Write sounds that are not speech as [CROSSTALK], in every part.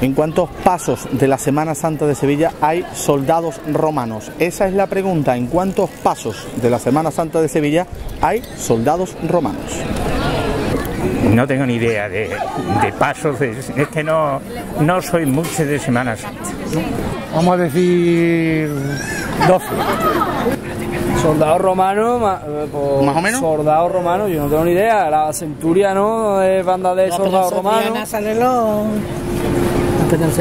¿En cuántos pasos de la Semana Santa de Sevilla hay soldados romanos? Esa es la pregunta. ¿En cuántos pasos de la Semana Santa de Sevilla hay soldados romanos? No tengo ni idea de, de pasos, de- es que no, no soy mucho de Semana Santa. Vamos a decir 12. Soldado romano, ma- eh, pues, ¿Más o menos? Soldado romano, yo no tengo ni idea. La centuria, ¿no? Es banda de soldados romanos.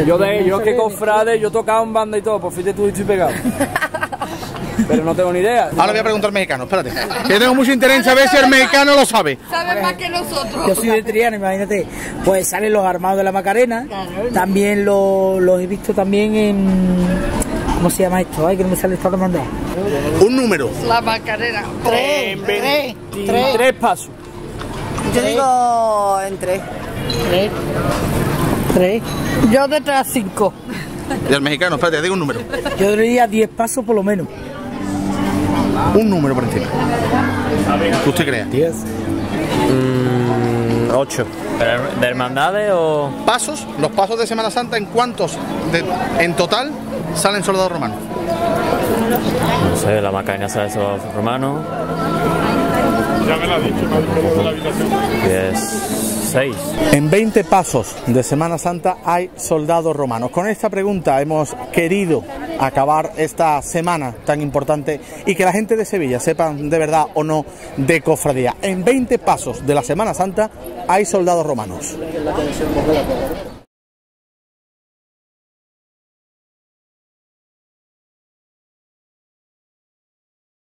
Yo, de, yo que cofrade, yo tocaba en banda y todo, pues fíjate tú y estoy pegado. [LAUGHS] Pero no tengo ni idea. Ahora voy a preguntar al mexicano, espérate. Que tengo mucho interés en saber si el mexicano lo sabe. Sabe más que nosotros. Yo soy de Triana, imagínate. Pues salen los armados de la Macarena. También lo- los he visto también en. ¿Cómo se llama esto? Ay, que no me sale esta hermandad. Un número. La Macarena. En 23 pasos. Yo digo en tres. Tres. Yo de 3 a 5. Y el mexicano, espérate, digo un número. Yo diría 10 pasos por lo menos. Un número por encima. Que usted crea. 10. 8. ¿De hermandades o...? Pasos, los pasos de Semana Santa, ¿en cuántos de- en total salen soldados romanos? No sé, la Macarena sale esos romanos. Ya me lo ha dicho, me ha dicho la habitación. 6. En 20 pasos de Semana Santa hay soldados romanos. Con esta pregunta hemos querido acabar esta semana tan importante y que la gente de Sevilla sepan de verdad o no de cofradía. En 20 pasos de la Semana Santa hay soldados romanos.